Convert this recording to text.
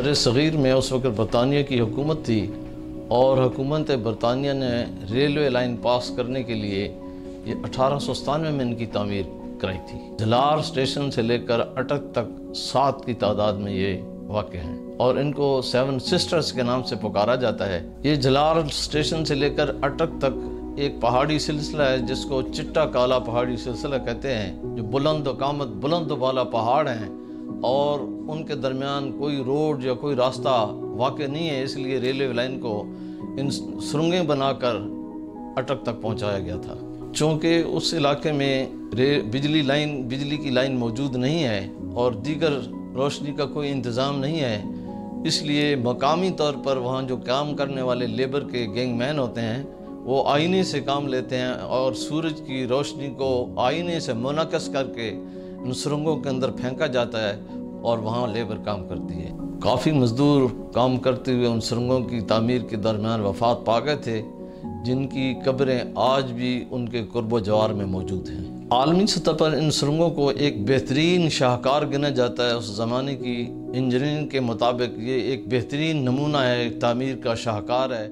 बर सग़ीर में उस वक्त बरतानिया की हुकूमत थी और हुकूमत बरतानिया ने रेलवे लाइन पास करने के लिए ये अठारह सौ सतानवे में इनकी तमीर कराई थी। जलार स्टेशन से लेकर अटक तक सात की तादाद में ये वाक़ हैं और इनको सेवन सिस्टर्स के नाम से पुकारा जाता है। ये जलार स्टेशन से लेकर अटक तक एक पहाड़ी सिलसिला है जिसको चिट्टा काला पहाड़ी सिलसिला कहते हैं, जो बुलंद कामत बुलंद वाला पहाड़ हैं। और उनके दरमियान कोई रोड या कोई रास्ता वाक़ नहीं है, इसलिए रेलवे लाइन को इन सुरंगें बनाकर अटक तक पहुँचाया गया था। चूँकि उस इलाके में रे, बिजली लाइन, बिजली की लाइन मौजूद नहीं है और दीगर रोशनी का कोई इंतज़ाम नहीं है, इसलिए मकामी तौर पर वहाँ जो काम करने वाले लेबर के गैंगमैन होते हैं, वो आईने से काम लेते हैं और सूरज की रोशनी को आईने से मुनकस करके इन सुरंगों के अंदर फेंका जाता है और वहाँ लेबर काम करती है। काफ़ी मज़दूर काम करते हुए उन सुरंगों की तामीर के दरमियान वफात पा गए थे, जिनकी कब्रें आज भी उनके कुर्ब जवार में मौजूद हैं। आलमी सतह पर इन सुरंगों को एक बेहतरीन शाहकार गिना जाता है। उस ज़माने की इंजीनियरिंग के मुताबिक ये एक बेहतरीन नमूना है तामीर का शाहकार है।